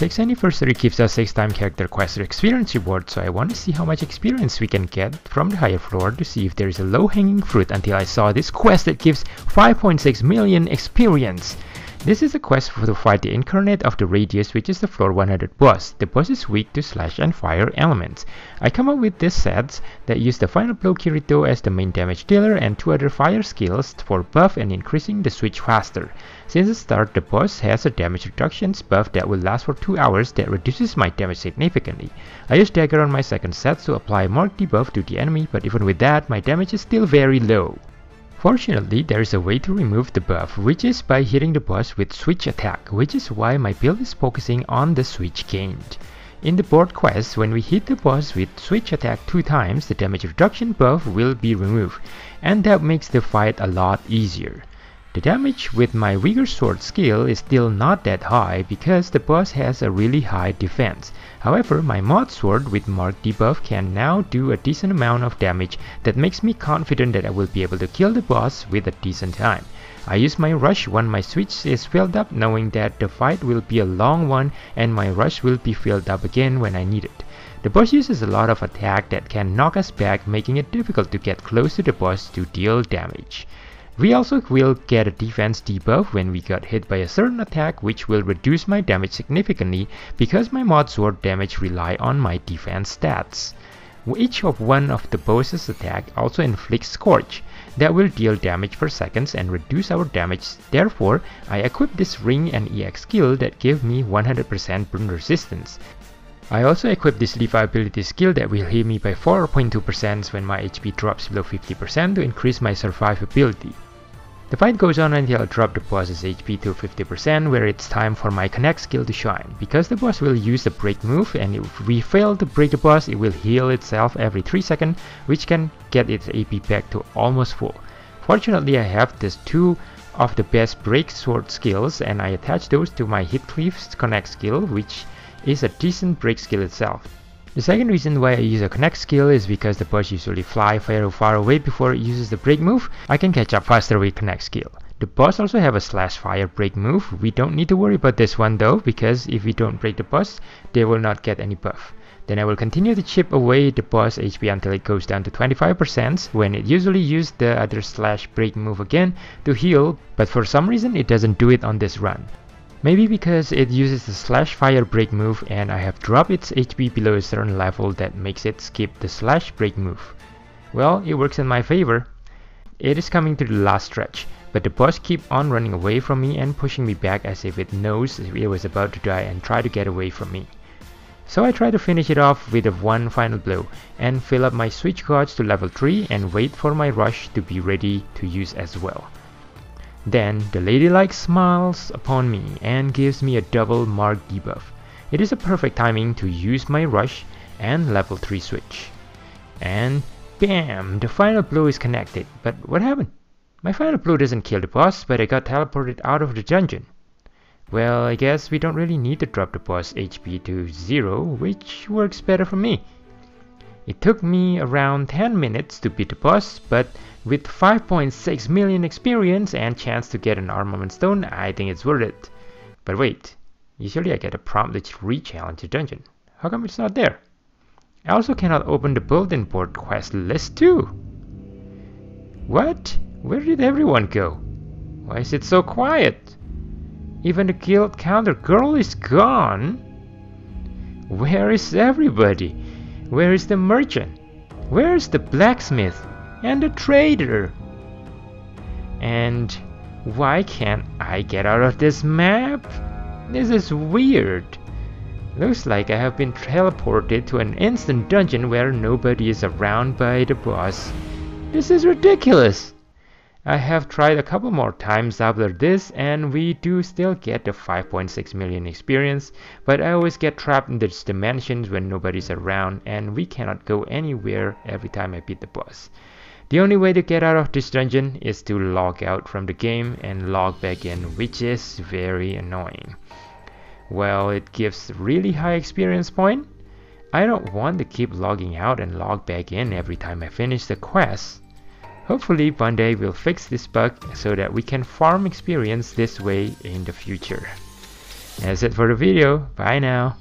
6th anniversary gives us 6 time character quest experience reward so I want to see how much experience we can get from the higher floor to see if there is a low hanging fruit until I saw this quest that gives 5.6 million experience. This is a quest to fight the incarnate of the radius which is the floor 100 boss. The boss is weak to slash and fire elements. I come up with these sets that use the final blow Kirito as the main damage dealer and two other fire skills for buff and increasing the switch faster. Since the start the boss has a damage reductions buff that will last for 2 hours that reduces my damage significantly. I use dagger on my second set to apply more debuff to the enemy but even with that my damage is still very low. Fortunately, there is a way to remove the buff, which is by hitting the boss with switch attack, which is why my build is focusing on the switch gained. In the board quest, when we hit the boss with switch attack two times, the damage reduction buff will be removed, and that makes the fight a lot easier. The damage with my Vigor Sword skill is still not that high because the boss has a really high defense. However, my Mod Sword with Mark debuff can now do a decent amount of damage that makes me confident that I will be able to kill the boss with a decent time. I use my rush when my switch is filled up knowing that the fight will be a long one and my rush will be filled up again when I need it. The boss uses a lot of attack that can knock us back making it difficult to get close to the boss to deal damage. We also will get a defense debuff when we got hit by a certain attack which will reduce my damage significantly because my mod sword damage rely on my defense stats. Each of one of the boss's attack also inflicts Scorch that will deal damage for seconds and reduce our damage. Therefore, I equip this ring and EX skill that give me 100% burn resistance. I also equip this ability skill that will heal me by 4.2% when my HP drops below 50% to increase my survivability. The fight goes on until I drop the boss's HP to 50% where it's time for my connect skill to shine. Because the boss will use the break move and if we fail to break the boss it will heal itself every 3 seconds which can get its AP back to almost full. Fortunately I have these two of the best break sword skills and I attach those to my Heathcliff's connect skill which is a decent break skill itself. The second reason why I use a connect skill is because the boss usually fly far far away before it uses the break move, I can catch up faster with connect skill. The boss also have a slash fire break move, we don't need to worry about this one though, because if we don't break the boss, they will not get any buff. Then I will continue to chip away the boss HP until it goes down to 25% when it usually used the other slash break move again to heal, but for some reason it doesn't do it on this run. Maybe because it uses the slash fire break move and I have dropped its HP below a certain level that makes it skip the slash break move. Well, it works in my favor. It is coming to the last stretch, but the boss keep on running away from me and pushing me back as if it knows it was about to die and try to get away from me. So I try to finish it off with one final blow and fill up my switch cards to level 3 and wait for my rush to be ready to use as well. Then the Lady Luck smiles upon me and gives me a double mark debuff. It is a perfect timing to use my rush and level 3 switch. And BAM! The final blow is connected. But what happened? My final blow doesn't kill the boss, but I got teleported out of the dungeon. Well, I guess we don't really need to drop the boss HP to 0, which works better for me. It took me around 10 minutes to beat the boss, but with 5.6 million experience and chance to get an armament stone, I think it's worth it. But wait, usually I get a prompt to re-challenge the dungeon. How come it's not there? I also cannot open the bulletin board quest list too. What? Where did everyone go? Why is it so quiet? Even the guild counter girl is gone. Where is everybody? Where is the merchant? Where is the blacksmith? And a trader? And why can't I get out of this map? This is weird. Looks like I have been teleported to an instant dungeon where nobody is around by the boss. This is ridiculous. I have tried a couple more times after this and we do still get the 5.6 million experience, but I always get trapped in this dimensions when nobody's around and we cannot go anywhere every time I beat the boss. The only way to get out of this dungeon is to log out from the game and log back in, which is very annoying. Well, it gives really high experience point. I don't want to keep logging out and log back in every time I finish the quest. Hopefully one day we'll fix this bug so that we can farm experience this way in the future. That's it for the video. Bye now.